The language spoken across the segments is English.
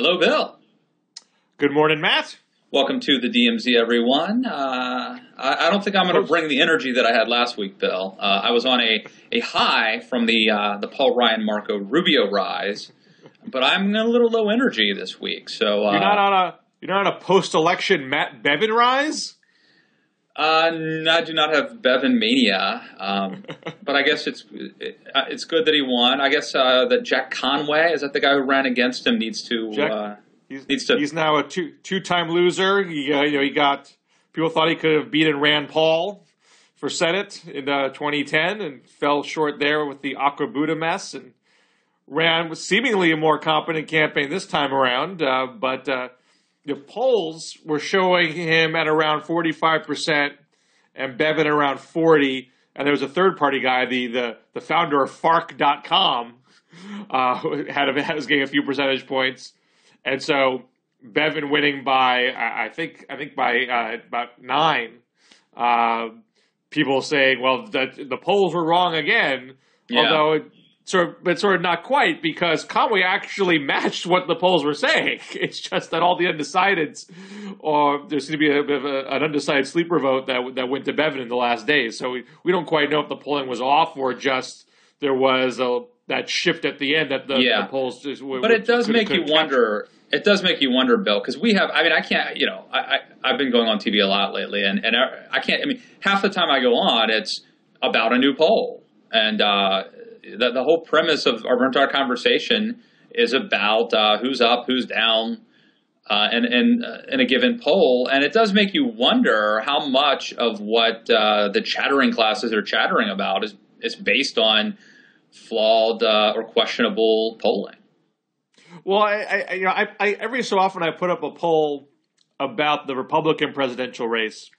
Hello, Bill. Good morning, Matt. Welcome to the DMZ, everyone. Uh, I, I, don't think I'm going to bring the energy that I had last week, Bill. Uh, I was on a, a high from the uh, the Paul Ryan Marco Rubio rise, but I'm a little low energy this week. So you're not on a you're not on a post election Matt Bevin rise. Uh, I do not have Bevin mania, um, but I guess it's it, uh, it's good that he won. I guess uh, that Jack Conway is that the guy who ran against him needs to Jack, uh, he's, needs to. He's now a two two time loser. He, uh, you know he got people thought he could have beaten Rand Paul for Senate in uh, 2010 and fell short there with the Aqua Buddha mess and ran with seemingly a more competent campaign this time around, but the polls were showing him at around 45% and Bevin around 40 and there was a third party guy the the, the founder of fark.com uh, had a, was getting a few percentage points and so Bevin winning by I think I think by uh, about 9 uh, people saying well the the polls were wrong again yeah. although it, sort of, but sort of not quite because Conway actually matched what the polls were saying. It's just that all the undecideds, or there seemed to be a bit of a, an undecided sleeper vote that that went to Bevin in the last days. So we, we don't quite know if the polling was off or just there was a that shift at the end that the, yeah. the polls just. But it does make you wonder. It does make you wonder, Bill, because we have. I mean, I can't. You know, I, I have been going on TV a lot lately, and and I can't. I mean, half the time I go on, it's about a new poll, and uh, the, the whole premise of our entire conversation is about uh, who's up, who's down, uh, in, in, uh, in a given poll. And it does make you wonder how much of what uh, the chattering classes are chattering about is, is based on flawed uh, or questionable polling. Well, I, I you know, I, I, every so often I put up a poll about the Republican presidential race,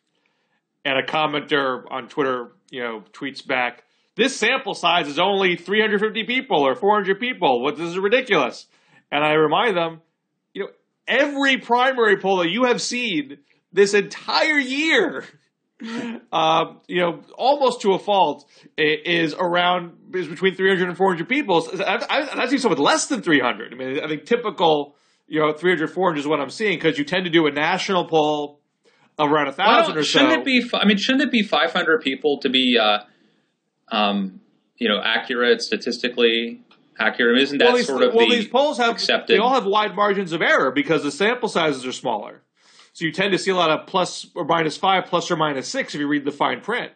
and a commenter on Twitter, you know, tweets back, this sample size is only 350 people or 400 people. What this is ridiculous. And I remind them, you know, every primary poll that you have seen this entire year, uh, you know, almost to a fault, is around is between 300 and 400 people. I've, I've seen some with less than 300. I mean, I think typical, you know, 300, 400 is what I'm seeing because you tend to do a national poll around a thousand or so. Shouldn't it be? I mean, shouldn't it be 500 people to be? Uh, um, you know, accurate, statistically accurate? Isn't that well, sort of well, the these polls have accepted? They all have wide margins of error because the sample sizes are smaller. So you tend to see a lot of plus or minus five, plus or minus six if you read the fine print.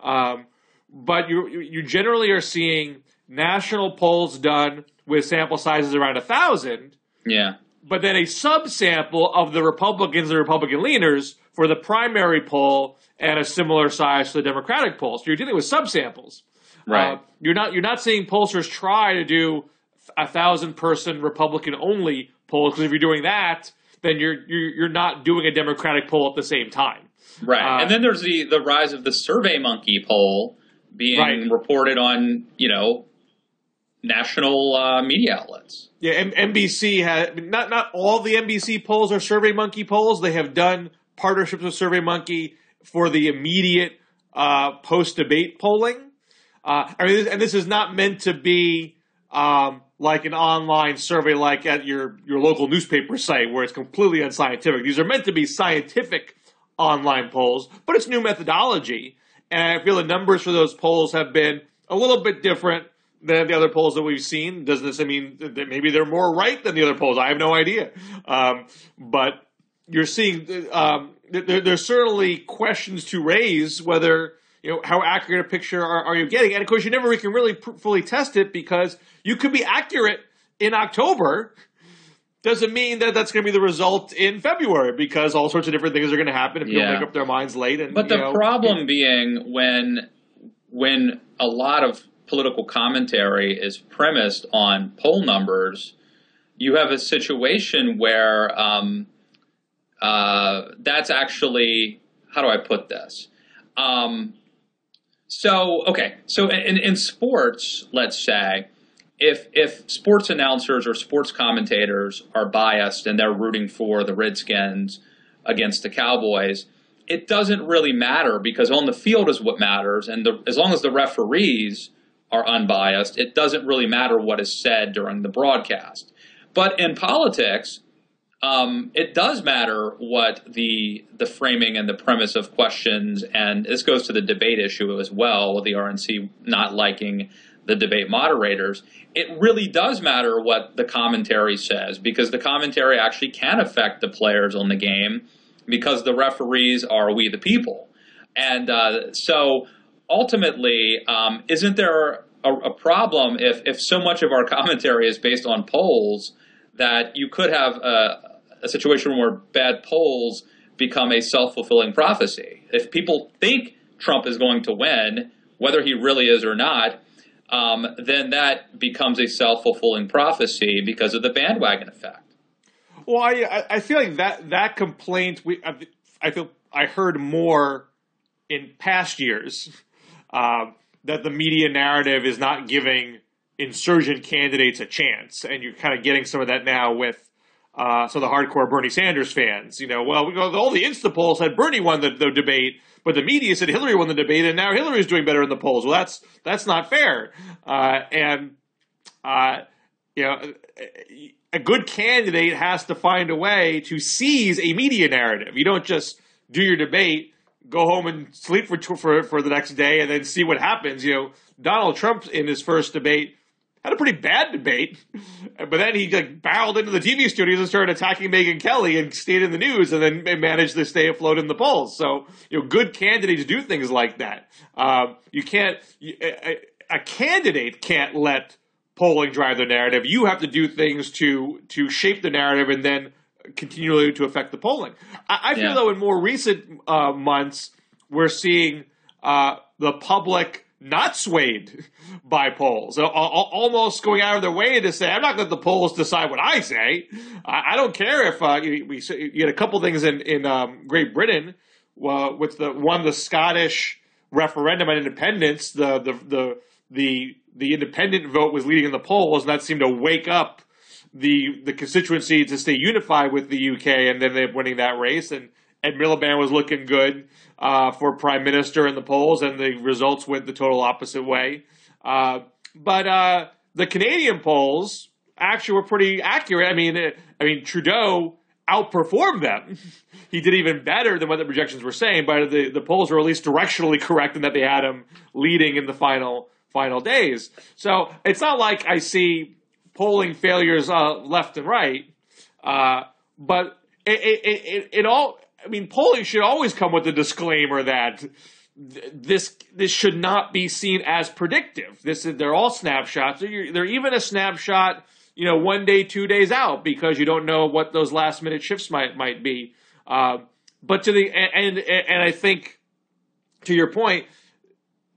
Um, but you you generally are seeing national polls done with sample sizes around a thousand. Yeah. But then a subsample of the Republicans and Republican leaners for the primary poll and a similar size to the Democratic poll. So you're dealing with subsamples. Right. Uh, you're not you're not seeing pollsters try to do a thousand person Republican only poll because if you're doing that, then you're, you're you're not doing a Democratic poll at the same time. Right. Uh, and then there's the the rise of the Survey Monkey poll being right. reported on you know national uh, media outlets. Yeah, M- NBC has not not all the NBC polls are Survey Monkey polls. They have done partnerships with Survey Monkey for the immediate uh, post debate polling. Uh, I mean, and this is not meant to be um, like an online survey, like at your your local newspaper site, where it's completely unscientific. These are meant to be scientific online polls, but it's new methodology, and I feel the numbers for those polls have been a little bit different than the other polls that we've seen. Doesn't this mean that maybe they're more right than the other polls? I have no idea, um, but you're seeing um, there, there's certainly questions to raise whether you know how accurate a picture are, are you getting, and of course you never can really pr- fully test it because you could be accurate in October. Doesn't mean that that's going to be the result in February because all sorts of different things are going to happen if people yeah. make up their minds late. And, but the know, problem yeah. being when when a lot of political commentary is premised on poll numbers, you have a situation where um, uh, that's actually how do I put this? Um, so okay, so in, in sports, let's say if if sports announcers or sports commentators are biased and they're rooting for the Redskins against the Cowboys, it doesn't really matter because on the field is what matters, and the, as long as the referees are unbiased, it doesn't really matter what is said during the broadcast. But in politics, um, it does matter what the the framing and the premise of questions, and this goes to the debate issue as well, the RNC not liking the debate moderators. It really does matter what the commentary says because the commentary actually can affect the players on the game because the referees are we the people, and uh, so ultimately, um, isn't there a, a problem if if so much of our commentary is based on polls that you could have a a situation where bad polls become a self fulfilling prophecy. If people think Trump is going to win, whether he really is or not, um, then that becomes a self fulfilling prophecy because of the bandwagon effect. Well, I I feel like that that complaint we I feel I heard more in past years uh, that the media narrative is not giving insurgent candidates a chance, and you're kind of getting some of that now with uh, so the hardcore Bernie Sanders fans, you know, well, we go, all the Insta polls said Bernie won the, the, debate, but the media said Hillary won the debate, and now Hillary's doing better in the polls. Well, that's that's not fair. Uh, and uh, you know, a good candidate has to find a way to seize a media narrative. You don't just do your debate, go home and sleep for for for the next day, and then see what happens. You know, Donald Trump in his first debate had a pretty bad debate, but then he like barreled into the TV studios and started attacking Megyn Kelly and stayed in the news, and then managed to stay afloat in the polls. So you know, good candidates do things like that. Um, you can't a, a, candidate can't let polling drive the narrative. You have to do things to to shape the narrative and then continually to affect the polling. I, I feel yeah. though in more recent uh, months we're seeing uh, the public not swayed by polls, almost going out of their way to say, "I'm not going to let the polls decide what I say." I don't care if uh, you, we you had a couple things in in um, Great Britain uh, with the one the Scottish referendum on independence, the the the the the independent vote was leading in the polls, and that seemed to wake up the the constituency to stay unified with the UK, and then they're winning that race and Ed Miliband was looking good uh, for prime minister in the polls, and the results went the total opposite way. Uh, but uh, the Canadian polls actually were pretty accurate. I mean, I mean Trudeau outperformed them. he did even better than what the projections were saying, but the, the polls were at least directionally correct in that they had him leading in the final final days. So it's not like I see polling failures uh, left and right, uh, but it, it, it, it all I mean, polling should always come with a disclaimer that this this should not be seen as predictive. This is they're all snapshots. They're, even a snapshot, you know, one day, two days out because you don't know what those last minute shifts might might be. Uh, but to the and and I think to your point,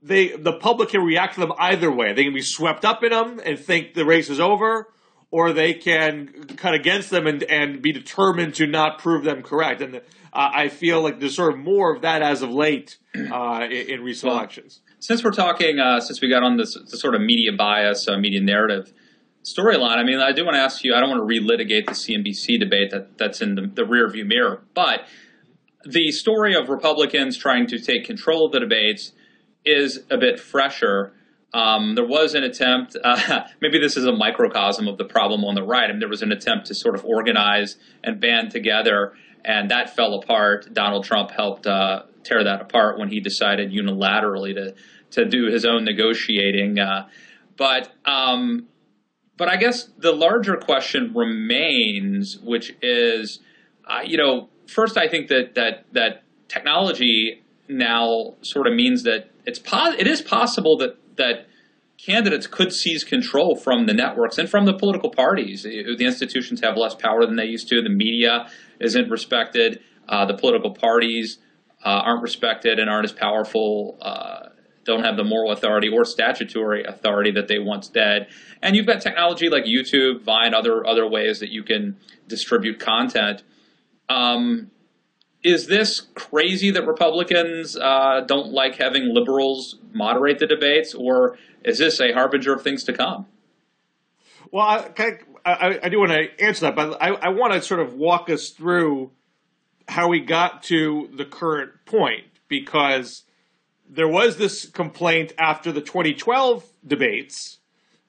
they the public can react to them either way. They can be swept up in them and think the race is over, or they can cut against them and, and be determined to not prove them correct. And uh, I feel like there's sort of more of that as of late uh, in, in, recent well, elections. Since we're talking, uh, since we got on this, this sort of media bias, uh, media narrative storyline, I mean, I do want to ask you. I don't want to relitigate the CNBC debate that that's in the, the rearview mirror, but the story of Republicans trying to take control of the debates is a bit fresher. Um, there was an attempt, uh, maybe this is a microcosm of the problem on the right. I mean, there was an attempt to sort of organize and band together and that fell apart. Donald Trump helped uh, tear that apart when he decided unilaterally to to do his own negotiating. Uh, but um, but I guess the larger question remains, which is, uh, you know, first I think that that that technology now sort of means that it's pos- it is possible that that candidates could seize control from the networks and from the political parties. The institutions have less power than they used to. The media isn't respected. Uh, the political parties uh, aren't respected and aren't as powerful. Uh, don't have the moral authority or statutory authority that they once did. And you've got technology like YouTube, Vine, other other ways that you can distribute content. Um, is this crazy that Republicans uh, don't like having liberals moderate the debates, or is this a harbinger of things to come? Well, I, I, I do want to answer that, but I, I want to sort of walk us through how we got to the current point because there was this complaint after the 2012 debates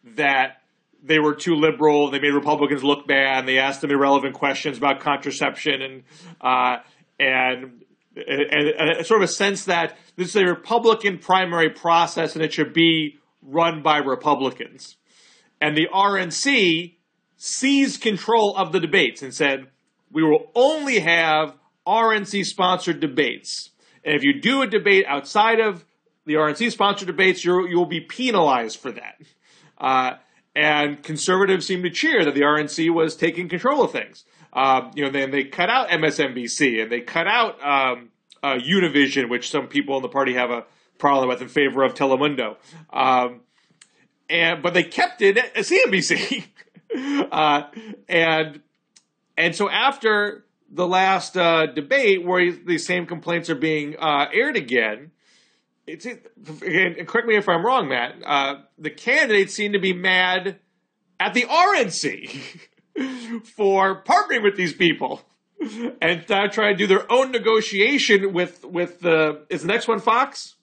that they were too liberal. They made Republicans look bad. They asked them irrelevant questions about contraception and uh, and, and, and sort of a sense that this is a Republican primary process and it should be run by Republicans. And the RNC seized control of the debates and said, we will only have RNC sponsored debates. And if you do a debate outside of the RNC sponsored debates, you will be penalized for that. Uh, and conservatives seemed to cheer that the RNC was taking control of things. Uh, you know, then they cut out MSNBC and they cut out um, uh, Univision, which some people in the party have a problem with in favor of Telemundo. Um, and but they kept it at CNBC, uh, and and so after the last uh, debate, where these same complaints are being uh, aired again, it's again. Correct me if I'm wrong, Matt. Uh, the candidates seem to be mad at the RNC for partnering with these people and now try to do their own negotiation with with the is the next one Fox?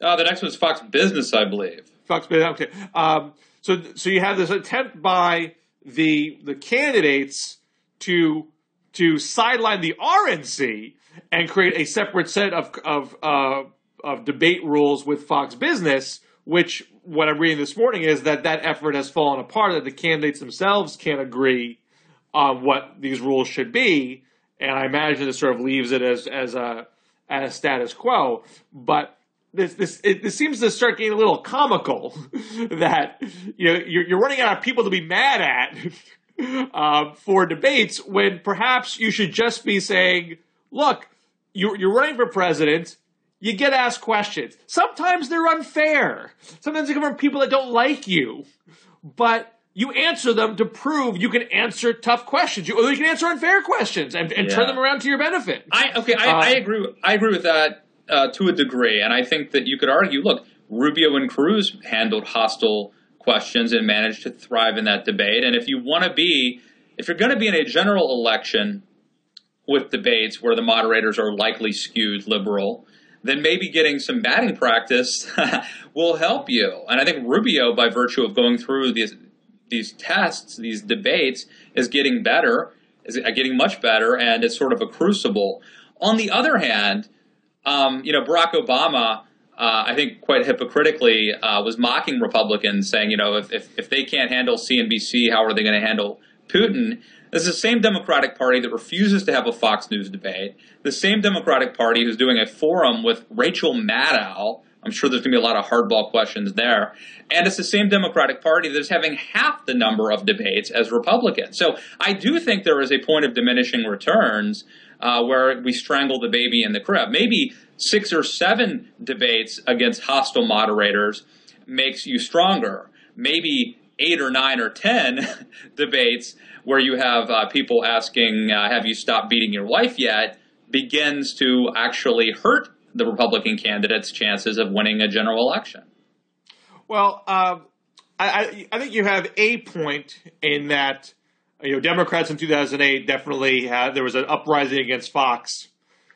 Uh, the next one is Fox Business, I believe. Fox Business. Okay. Um, so so you have this attempt by the the candidates to to sideline the RNC and create a separate set of of uh, of debate rules with Fox Business, which what I'm reading this morning is that that effort has fallen apart. That the candidates themselves can't agree on what these rules should be, and I imagine this sort of leaves it as as a as status quo. But this this it, this seems to start getting a little comical that you know you're, you're running out of people to be mad at uh, for debates when perhaps you should just be saying, look, you're, you're running for president. You get asked questions. Sometimes they're unfair. Sometimes they come from people that don't like you, but you answer them to prove you can answer tough questions. You, or you can answer unfair questions and, and yeah. turn them around to your benefit. I okay, I, uh, I agree. I agree with that uh, to a degree, and I think that you could argue. Look, Rubio and Cruz handled hostile questions and managed to thrive in that debate. And if you want to be, if you're going to be in a general election with debates where the moderators are likely skewed liberal, then maybe getting some batting practice will help you. And I think Rubio, by virtue of going through these these tests, these debates, is getting better, is getting much better, and it's sort of a crucible. On the other hand, um, you know, Barack Obama, uh, I think quite hypocritically, uh, was mocking Republicans, saying, you know, if, if, if they can't handle CNBC, how are they going to handle Putin? This is the same Democratic Party that refuses to have a Fox News debate, the same Democratic Party who's doing a forum with Rachel Maddow. I'm sure there's going to be a lot of hardball questions there. And it's the same Democratic Party that's having half the number of debates as Republicans. So I do think there is a point of diminishing returns uh, where we strangle the baby in the crib. Maybe six or seven debates against hostile moderators makes you stronger. Maybe eight or nine or ten debates where you have uh, people asking, uh, "Have you stopped beating your wife yet?" begins to actually hurt the Republican candidate's chances of winning a general election. Well, uh, I, I think you have a point in that you know Democrats in 2008 definitely had there was an uprising against Fox,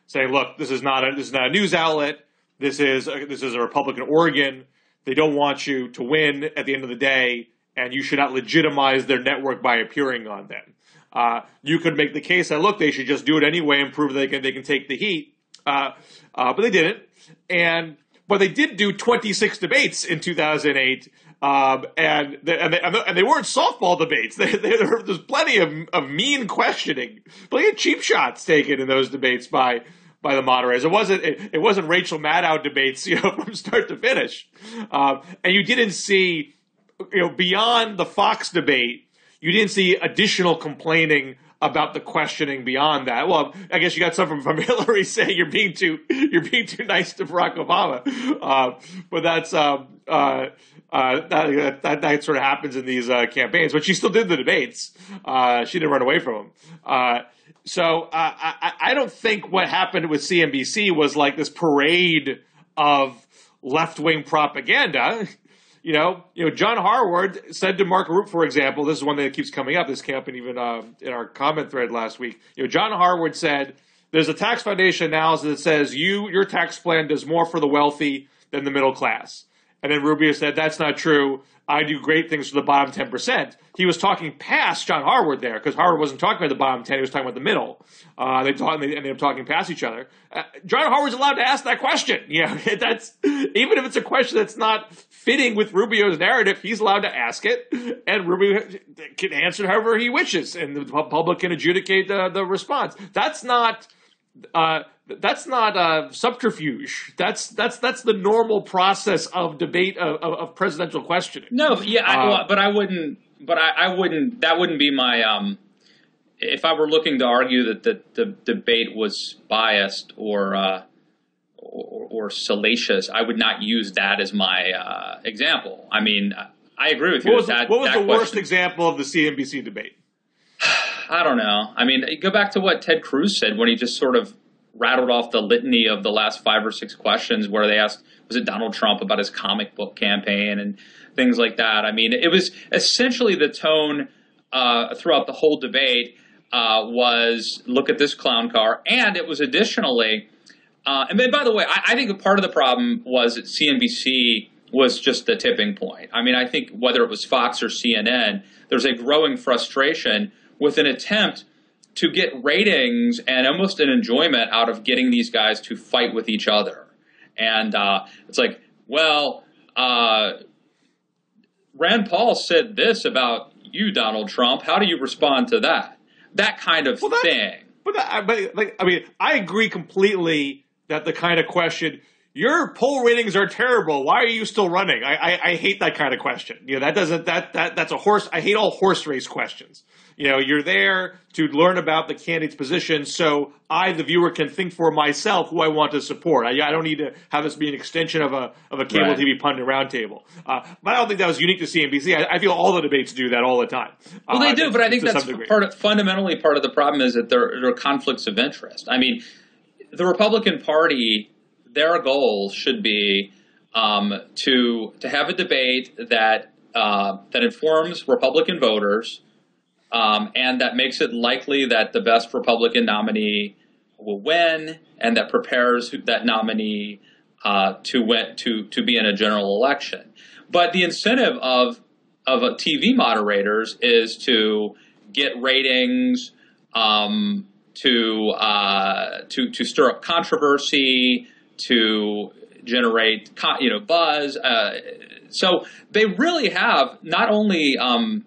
saying, "Look, this is not a this is not a news outlet. This is a, this is a Republican organ. They don't want you to win at the end of the day, and you should not legitimize their network by appearing on them." Uh, you could make the case that look, they should just do it anyway and prove they can they can take the heat, uh, uh, but they didn't. And but they did do 26 debates in 2008. Um, and, they, and, they, and, they, weren't softball debates. They, they, there was plenty of, of mean questioning, plenty of cheap shots taken in those debates by by the moderators. It wasn't it, it wasn't Rachel Maddow debates, you know, from start to finish. Um, and you didn't see, you know, beyond the Fox debate, you didn't see additional complaining about the questioning beyond that. Well, I guess you got some from, from Hillary saying you're being too you're being too nice to Barack Obama, uh, but that's um, uh, uh, that, that, that sort of happens in these uh, campaigns. But she still did the debates. Uh, she didn't run away from them. Uh, so I, I don't think what happened with CNBC was like this parade of left wing propaganda you know, you know, John Harwood said to Marco Rubio, for example, this is one that keeps coming up. This in even uh, in our comment thread last week. You know, John Harwood said there's a tax foundation analysis that says you your tax plan does more for the wealthy than the middle class, And then Rubio said, that's not true. I do great things for the bottom 10%. He was talking past John Harwood there because Harwood wasn't talking about the bottom 10. He was talking about the middle. Uh, they talk, and they ended up talking past each other. Uh, John Harwood's allowed to ask that question. Know, that's, even if it's a question that's not fitting with Rubio's narrative, he's allowed to ask it and Rubio can answer however he wishes and the public can adjudicate the, the response. That's not, uh, that's not a subterfuge. That's that's that's the normal process of debate of, of, of presidential questioning. No, yeah, I, uh, but I wouldn't. But I, I, wouldn't. That wouldn't be my. Um, if I were looking to argue that the, the debate was biased or, uh, or, or salacious, I would not use that as my uh, example. I mean, I agree with you. What was, that, what was the question, worst example of the CNBC debate? I don't know. I mean, go back to what Ted Cruz said when he just sort of rattled off the litany of the last five or six questions where they asked, was it Donald Trump about his comic book campaign and things like that. I mean, it was essentially the tone uh, throughout the whole debate uh, was look at this clown car. And it was additionally, uh, and then, by the way, I, I think a part of the problem was that CNBC was just the tipping point. I mean, I think whether it was Fox or CNN, there's a growing frustration with an attempt to get ratings and almost an enjoyment out of getting these guys to fight with each other. And uh, it's like, well, uh, Rand Paul said this about you, Donald Trump. How do you respond to that? That kind of well, thing. But, that, but like, I mean, I agree completely that the kind of question your poll ratings are terrible. Why are you still running? I, I, I, hate that kind of question. You know, that doesn't that that that's a horse. I hate all horse race questions. You know, you're there to learn about the candidate's position, so I, the viewer, can think for myself who I want to support. I, I don't need to have this be an extension of a of a cable right. TV pundit roundtable. Uh, but I don't think that was unique to CNBC. I, I, feel all the debates do that all the time. Well, they uh, do, but I think that's part of, fundamentally part of the problem is that there, there are conflicts of interest. I mean, the Republican Party their goal should be um, to to have a debate that uh, that informs Republican voters um, and that makes it likely that the best Republican nominee will win, and that prepares that nominee uh, to win, to to be in a general election. But the incentive of of TV moderators is to get ratings, um, to uh, to to stir up controversy, to generate you know buzz. Uh, so they really have not only um,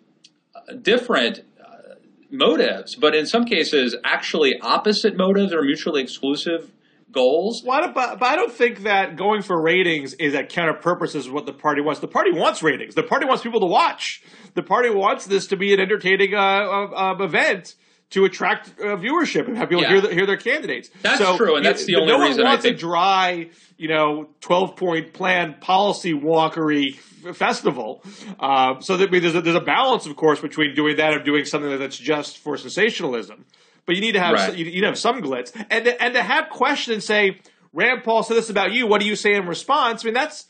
different uh, motives, but in some cases actually opposite motives or mutually exclusive goals. But, but I don't think that going for ratings is at counter purposes what the party wants. The party wants ratings. The party wants people to watch. The party wants this to be an entertaining uh, uh, event to attract uh, viewership and have people yeah. hear, the, hear their candidates. That's so, true, and that's the only no reason one wants I think a dry, you know, twelve point plan policy wonkery festival. Uh, so that, I mean, there's a, there's a balance, of course, between doing that and doing something that's just for sensationalism. But you need to have right. you, need to have some glitz and to, and to have questions and say Rand Paul said this about you. What do you say in response? I mean, that's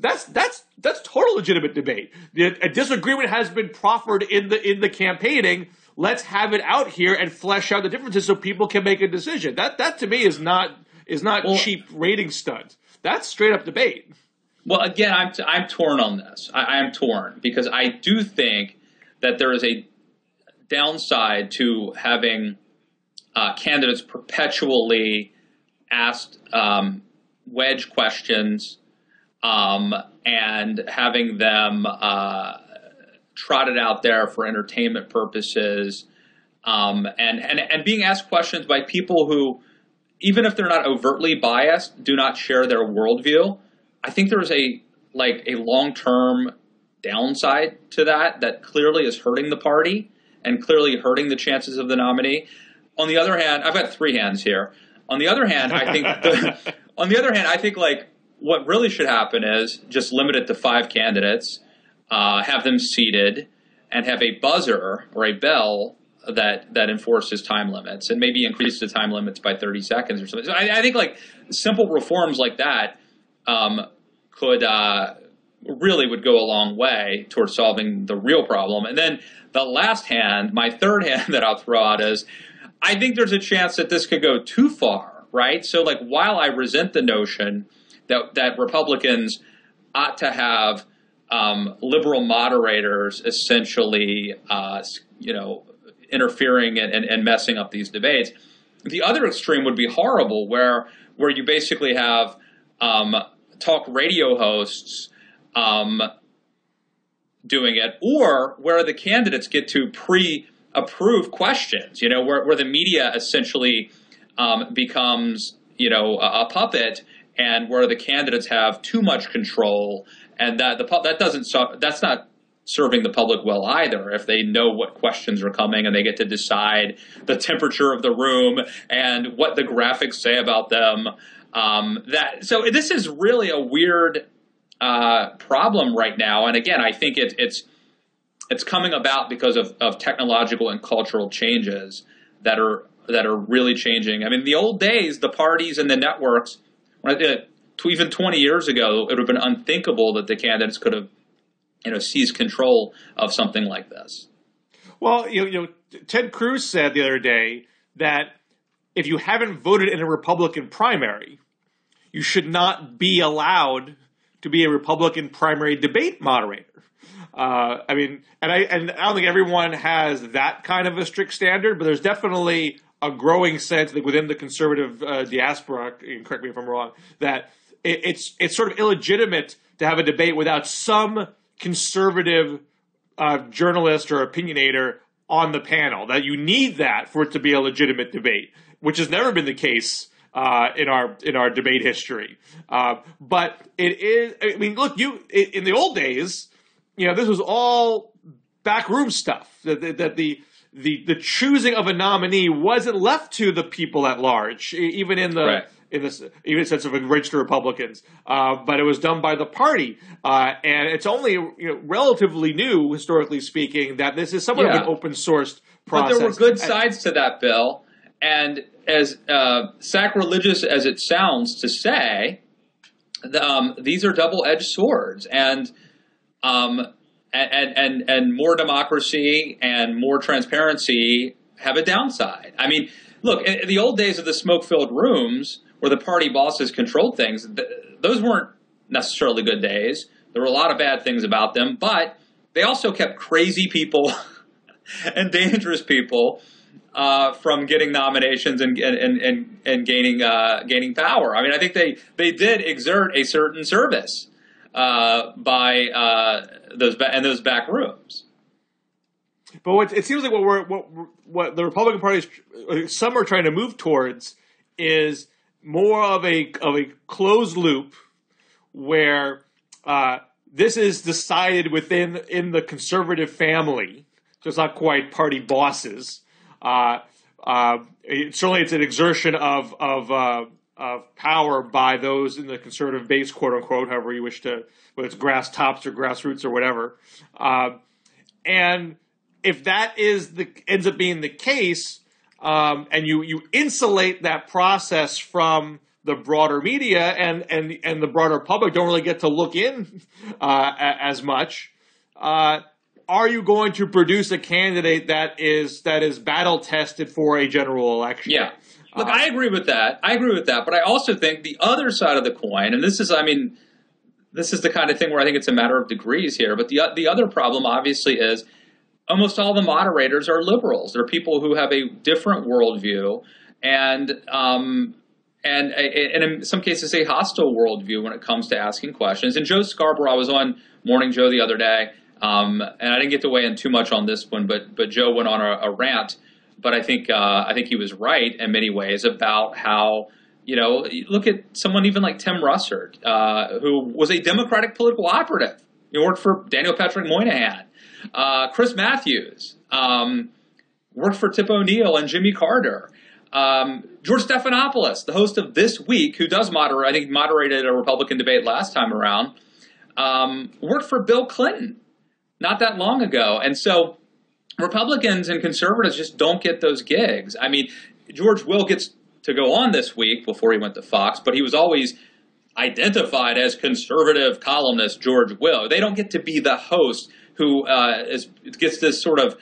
that's that's that's total legitimate debate. A disagreement has been proffered in the in the campaigning let's have it out here and flesh out the differences so people can make a decision. That that to me is not is not well, cheap rating stunt. That's straight up debate. Well, again, I'm t- I'm torn on this. I, I'm torn because I do think that there is a downside to having uh, candidates perpetually asked um, wedge questions um, and having them uh, trotted out there for entertainment purposes, um, and, and and being asked questions by people who, even if they're not overtly biased, do not share their worldview. I think there is a like a long term downside to that that clearly is hurting the party and clearly hurting the chances of the nominee. On the other hand, I've got three hands here. On the other hand, I think the, on the other hand, I think like what really should happen is just limit it to five candidates uh, have them seated, and have a buzzer or a bell that that enforces time limits, and maybe increase the time limits by 30 seconds or something. So I, I think like simple reforms like that um, could uh, really would go a long way towards solving the real problem. And then the last hand, my third hand that I'll throw out is, I think there's a chance that this could go too far, right? So like while I resent the notion that that Republicans ought to have um, liberal moderators essentially, uh, you know, interfering and, and, and messing up these debates. The other extreme would be horrible, where where you basically have um, talk radio hosts um, doing it, or where the candidates get to pre-approve questions. You know, where where the media essentially um, becomes you know a, a, puppet, and where the candidates have too much control, and that the that doesn't that's not serving the public well either if they know what questions are coming and they get to decide the temperature of the room and what the graphics say about them. Um, that so this is really a weird uh, problem right now. And again i think it, it's it's coming about because of, of technological and cultural changes that are that are really changing. I mean the old days the parties and the networks when I did, even 20 years ago it would have been unthinkable that the candidates could have you know, seize control of something like this. Well, you know, Ted Cruz said the other day that if you haven't voted in a Republican primary, you should not be allowed to be a Republican primary debate moderator. Uh, I mean, and I and I don't think everyone has that kind of a strict standard, but there's definitely a growing sense that within the conservative uh, diaspora, correct me if I'm wrong, that it, it's it's sort of illegitimate to have a debate without some conservative uh, journalist or opinionator on the panel. That you need that for it to be a legitimate debate, which has never been the case uh, in our in our debate history. Uh, but it is. I mean, look, you in the old days, you know, this was all backroom stuff. That, that, the the the choosing of a nominee wasn't left to the people at large, even in the right in this even sense of registered Republicans, uh, but it was done by the party, uh, and it's only you know, relatively new, historically speaking, that this is somewhat yeah. of an open sourced process. But there were good sides to that bill, and as uh, sacrilegious as it sounds to say, the, um, these are double edged swords, and. Um, and, and and more democracy and more transparency have a downside. I mean, look, in the old days of the smoke filled rooms, where the party bosses controlled things, th- those weren't necessarily good days. There were a lot of bad things about them, but they also kept crazy people and dangerous people uh, from getting nominations and and and, and gaining uh, gaining power. I mean, I think they they did exert a certain service uh, by uh, those ba- and those back rooms. But what, it seems like what we're what what the Republican Party is, some are trying to move towards is more of a of a closed loop where uh, this is decided within in the conservative family. It's not quite party bosses. Uh, uh, it, certainly, it's an exertion of of uh, of power by those in the conservative base, quote unquote, however you wish to, whether it's grass tops or grassroots or whatever. Uh, and if that is the ends up being the case, um, and you you insulate that process from the broader media and and and the broader public don't really get to look in uh, as much. Uh, are you going to produce a candidate that is that is battle tested for a general election? Yeah. Look, uh, I agree with that. I agree with that, but I also think the other side of the coin, and this is, I mean, this is the kind of thing where I think it's a matter of degrees here. But the the other problem, obviously, is almost all the moderators are liberals. They're people who have a different worldview and um, and, and in some cases a hostile worldview when it comes to asking questions. And Joe Scarborough, I was on Morning Joe the other day, um, and I didn't get to weigh in too much on this one, but but Joe went on a, a rant. But I think uh, I think he was right in many ways about how you know look at someone even like Tim Russert, uh, who was a Democratic political operative. He worked for Daniel Patrick Moynihan. Uh, Chris Matthews um, worked for Tip O'Neill and Jimmy Carter. Um, George Stephanopoulos, the host of This Week, who does moderate, I think moderated a Republican debate last time around, um, worked for Bill Clinton not that long ago. And so Republicans and conservatives just don't get those gigs. I mean, George Will gets to go on this week before he went to Fox, but he was always identified as conservative columnist George Will. They don't get to be the host who uh, is, gets this sort of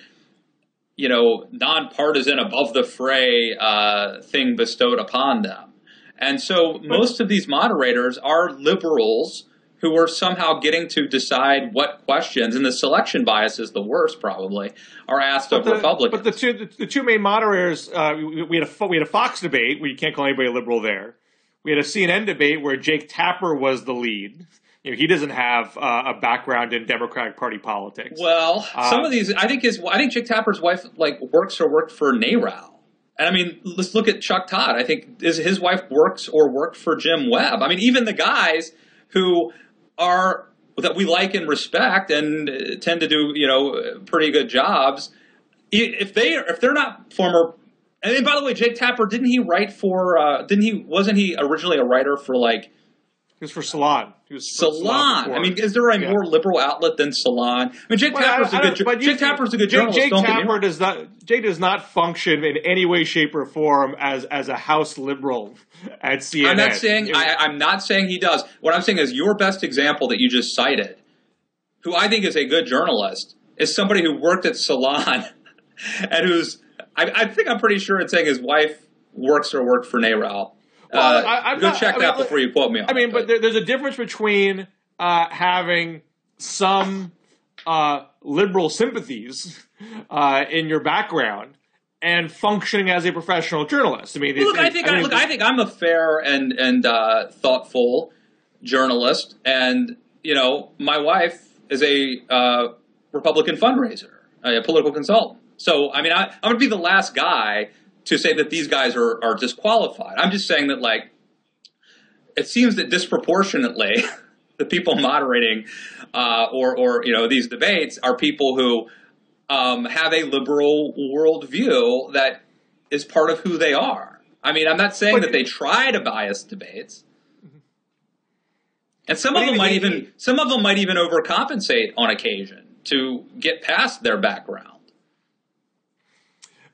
you know nonpartisan above the fray uh, thing bestowed upon them. And so most of these moderators are liberals who are somehow getting to decide what questions, and the selection bias is the worst probably, are asked but of the, Republicans. But the two the, the two main moderators, uh, we, we, had a we had a Fox debate where you can't call anybody a liberal there. We had a CNN debate where Jake Tapper was the lead. You know, he doesn't have uh, a background in Democratic Party politics. Well, some Uh, of these, I think his, I think Jake Tapper's wife like works or worked for NARAL. And I mean, let's look at Chuck Todd. I think is his wife works or worked for Jim Webb. I mean, even the guys who are that we like and respect and uh, tend to do you know pretty good jobs. If they if they're not former, and by the way, Jake Tapper didn't he write for? Uh, didn't he? Wasn't he originally a writer for like He was for Salon. He was for Salon? I mean, is there a Yeah. more liberal outlet than Salon? I mean, Jake Well, I- Tapper's I a don't- good. but Jake Tapper's a good Jake, journalist. Jake don't get me Tapper does not. Jake does not function in any way, shape, or form as as a House liberal at CNN. I'm not saying It- I, I'm not saying he does. What I'm saying is your best example that you just cited, who I think is a good journalist, is somebody who worked at Salon and who's I, I think I'm pretty sure it's saying his wife works or worked for NARAL. Well, uh, I- I'm go not- check I mean, that before you quote me on I mean, but there, there's a difference between uh, having some uh, liberal sympathies uh, in your background and functioning as a professional journalist. I mean, Well, look, I think I, mean, look, I think I'm a fair and and uh, thoughtful journalist, and you know, my wife is a uh, Republican fundraiser, a political consultant. So, I mean, I, I'm going to be the last guy to say that these guys are are disqualified. I'm just saying that, like, it seems that disproportionately, the people moderating uh, or or you know these debates are people who um, have a liberal worldview that is part of who they are. I mean, I'm not saying But- that they try to bias debates. And some of them might even some of them might even overcompensate on occasion to get past their background.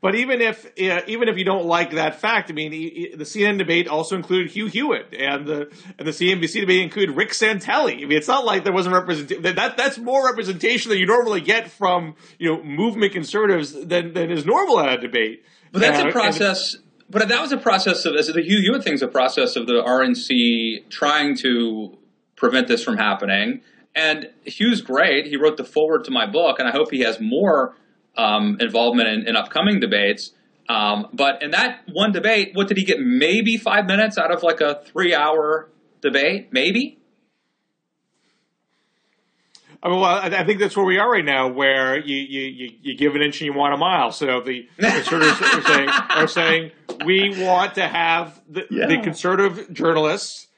But even if uh, even if you don't like that fact, I mean, e- e- the CNN debate also included Hugh Hewitt, and the and the CNBC debate included Rick Santelli. I mean, it's not like there wasn't representation. That that's more representation than you normally get from you know movement conservatives than than is normal at a debate. But that's Uh, a process. But that was a process of the Hugh Hewitt thing's a process of the RNC trying to prevent this from happening. And Hugh's great. He wrote the foreword to my book, and I hope he has more um, involvement in, in upcoming debates. Um, but in that one debate, what did he get? Maybe five minutes out of like a three-hour debate, maybe. I mean, well, I, think that's where we are right now, where you, you, you, you give an inch and you want a mile. So the conservatives are saying, are saying we want to have the, the conservative journalists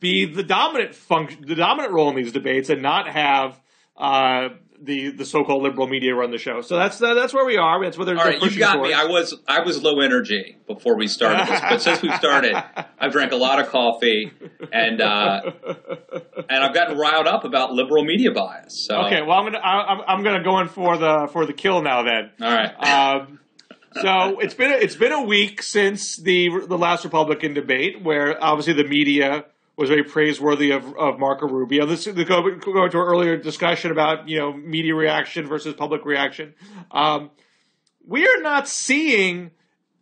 be the dominant function, the dominant role in these debates, and not have uh, the the so-called liberal media run the show. So that's uh, that's where we are. That's where they're, All they're you got towards. me. I was I was low energy before we started this, but since we've started, I've drank a lot of coffee and uh, and I've gotten riled up about liberal media bias. So Okay, well, I'm gonna I, I'm, I'm gonna go in for the for the kill now. Then, all right. um, so it's been a, it's been a week since the the last Republican debate, where obviously the media was very praiseworthy of, of Marco Rubio. This to go, go into our earlier discussion about you know media reaction versus public reaction. Um, we are not seeing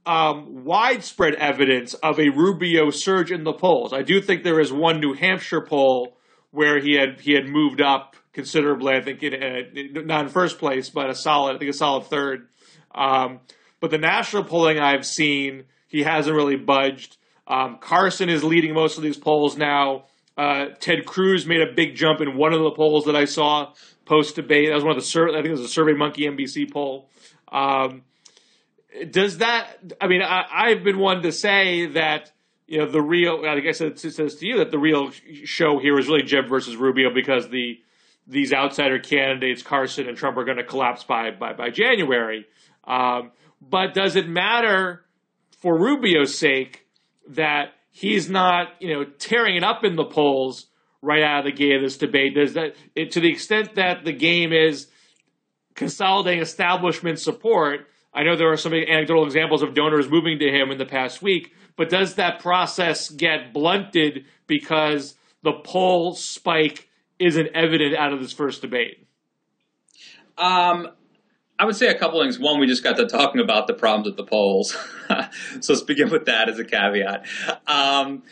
um, widespread evidence of a Rubio surge in the polls. I do think there is one New Hampshire poll where he had he had moved up considerably. I think in, uh, not in first place, but a solid, I think a solid third. Um, but the national polling I've seen, he hasn't really budged. Um, Carson is leading most of these polls now. Uh, Ted Cruz made a big jump in one of the polls that I saw post debate. That was one of the sur- I think it was a Survey Monkey NBC poll. Um, does that? I mean, I, I've been one to say that you know the real. I guess it says to you that the real show here is really Jeb versus Rubio because the these outsider candidates Carson and Trump are going to collapse by by, by January. Um, but does it matter for Rubio's sake that he's not you know tearing it up in the polls right out of the gate of this debate? Does that it, to the extent that the game is consolidating establishment support? I know there are some anecdotal examples of donors moving to him in the past week, but does that process get blunted because the poll spike isn't evident out of this first debate? Um, I would say a couple things. One, we just got to talking about the problems with the polls, so let's begin with that as a caveat. Um,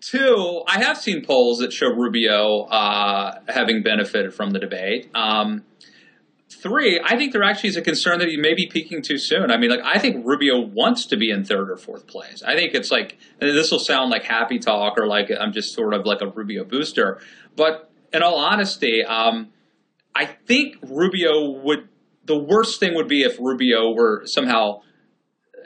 Two, I have seen polls that show Rubio uh, having benefited from the debate. Um, three, I think there actually is a concern that he may be peaking too soon. I mean, like I think Rubio wants to be in third or fourth place. I think it's like this will sound like happy talk or like I'm just sort of like a Rubio booster, but in all honesty, um, I think Rubio would. The worst thing would be if Rubio were somehow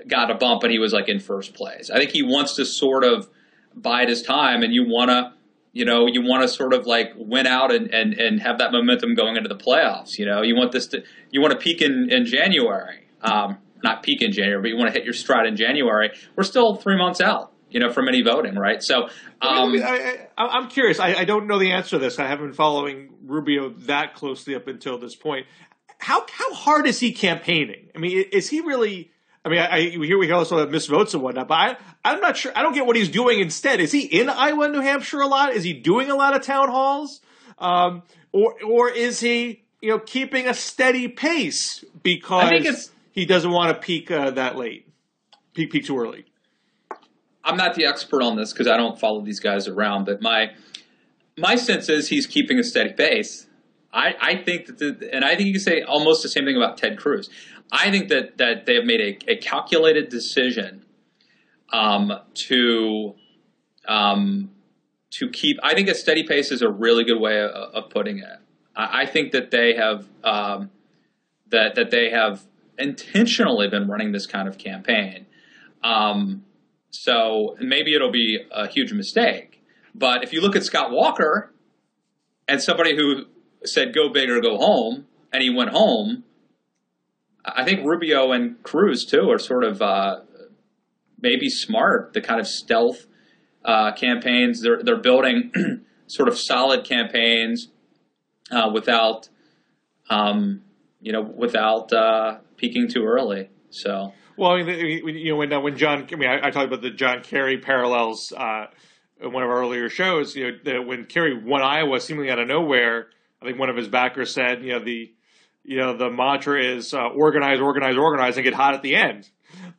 got a bump and he was like in first place. I think he wants to sort of bide his time, and you want to you know, you want to sort of like win out and, and, and have that momentum going into the playoffs. You know, you want this to, you want to peak in, in January. Um, not peak in January, but you want to hit your stride in January. We're still three months out, you know, from any voting, right? So, um, I, am curious. I, I, don't know the answer to this. I haven't been following Rubio that closely up until this point. How how hard is he campaigning? I mean, is he really? I mean, I, here we hear also have misvotes and whatnot, but I, I'm not sure. I don't get what he's doing instead. Is he in Iowa New Hampshire a lot? Is he doing a lot of town halls? Um, or, or is he, you know, keeping a steady pace because he doesn't want to peak uh, that late, peak, peak too early? I'm not the expert on this because I don't follow these guys around, but my, my sense is he's keeping a steady pace. I, I think that, the, and I think you can say almost the same thing about Ted Cruz. I think that that they have made a, a calculated decision um, to um, to keep. I think a steady pace is a really good way of, of putting it. I, I, think that they have um, that that they have intentionally been running this kind of campaign. Um, so maybe it'll be a huge mistake. But if you look at Scott Walker and somebody who said go big or go home, and he went home. I think Rubio and Cruz too are sort of uh, maybe smart. The kind of stealth uh, campaigns they're they're building, sort of solid campaigns uh, without, um, you know, without uh, peaking too early. So. Well, I mean, you know, when uh, when John, I mean, I, I talked about the John Kerry parallels uh, in one of our earlier shows. You know, when Kerry won Iowa seemingly out of nowhere I think one of his backers said, you know, the you know the mantra is uh, organize, organize, organize, and get hot at the end.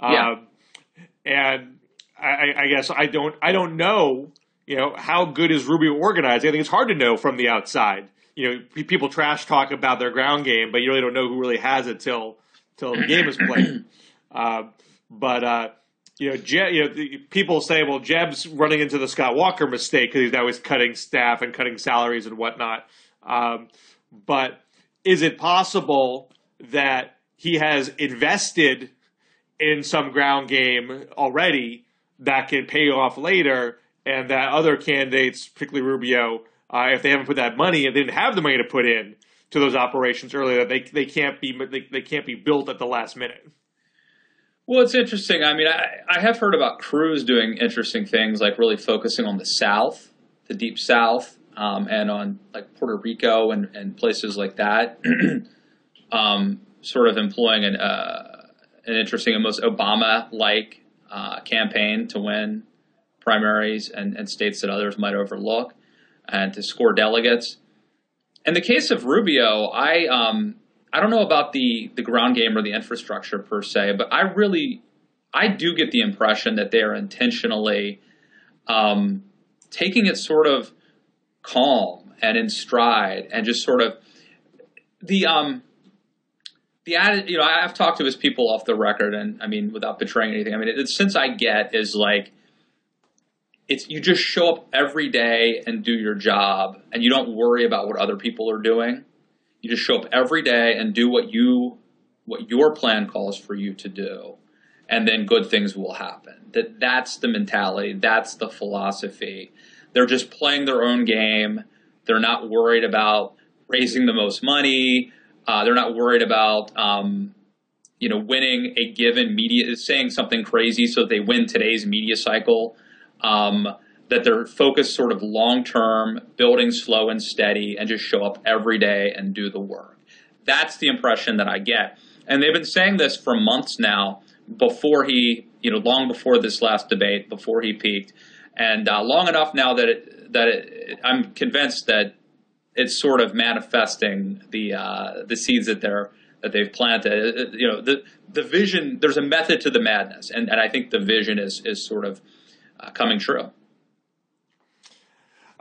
Yeah. Um, and I, I, guess I don't I don't know you know how good is Rubio organized. I think it's hard to know from the outside. You know, people trash talk about their ground game, but you really don't know who really has it till till the game is played. Uh, but uh, you know, Je- you know, people say, well, Jeb's running into the Scott Walker mistake because he's always cutting staff and cutting salaries and whatnot. Um, but is it possible that he has invested in some ground game already that can pay off later, and that other candidates, particularly Rubio, uh, if they haven't put that money and didn't have the money to put in to those operations earlier, they they can't be they, they can't be built at the last minute. Well, it's interesting. I mean, I, I have heard about Cruz doing interesting things, like really focusing on the South, the Deep South, um, and on like Puerto Rico and, and places like that, um, sort of employing an, uh, an interesting, almost Obama-like uh, campaign to win primaries and, and states that others might overlook, and to score delegates. In the case of Rubio, I um, I don't know about the the ground game or the infrastructure per se, but I really I do get the impression that they are intentionally um, taking it sort of calm and in stride and just sort of the um the added you know I've talked to his people off the record and I mean without betraying anything. I mean the sense I get is like it's you just show up every day and do your job and you don't worry about what other people are doing. You just show up every day and do what you what your plan calls for you to do and then good things will happen. That that's the mentality. That's the philosophy they're just playing their own game. They're not worried about raising the most money. Uh, they're not worried about um, you know winning a given media saying something crazy so that they win today's media cycle. Um, that they're focused sort of long term, building slow and steady, and just show up every day and do the work. That's the impression that I get. And they've been saying this for months now, before he, you know, long before this last debate, before he peaked and uh, long enough now that it, that it, I'm convinced that it's sort of manifesting the uh, the seeds that they're that they've planted. Uh, you know, the the vision. There's a method to the madness, and, and I think the vision is is sort of uh, coming true.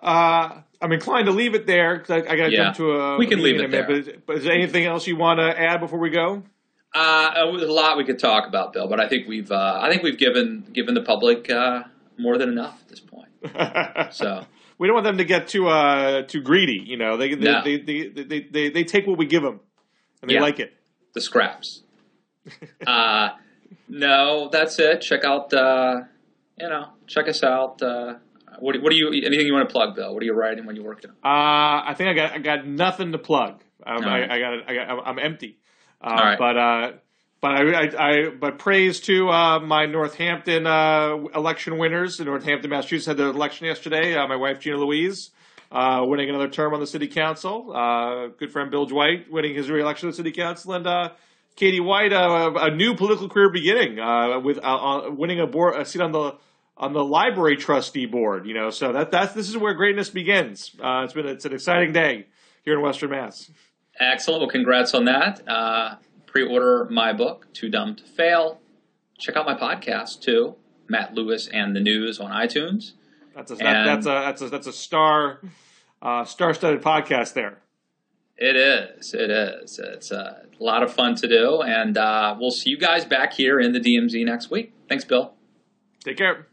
Uh, I'm inclined to leave it there because I, I got to Yeah. jump to a. We can leave it in a minute, But, but is there anything else you want to add before we go? Uh, there's a lot we could talk about, Bill, but I think we've uh, I think we've given given the public uh, more than enough at this point. So we don't want them to get too uh, too greedy. You know, they they, No. they, they, they, they, they take what we give them, and they Yeah. like it. the scraps. uh, no, that's it. Check out uh, you know check us out. Uh, what, what do you anything you want to plug, Bill? What are you writing when you're working? Uh, I think I got I got nothing to plug. Um, right. I, I got I got I'm empty. Uh, All right. But uh, but I, I, I but praise to uh, my Northampton uh, election winners. In Northampton, Massachusetts had the election yesterday. Uh, my wife Gina Louise uh, winning another term on the city council. Uh, good friend Bill Dwight winning his reelection to the city council, and uh, Katie White a new political career beginning with winning a board a seat on the on the library trustee board. You know, so that that's this is where greatness begins. It's been it's an exciting day here in Western Mass. Excellent. Well, congrats on that. Uh, pre-order my book, Too Dumb to Fail. Check out my podcast too, Matt Lewis and the News on iTunes. That's a that, that's a that's a that's a star uh, star-studded podcast there. It is. It is. It's a lot of fun to do, and uh, we'll see you guys back here in the DMZ next week. Thanks, Bill. Take care.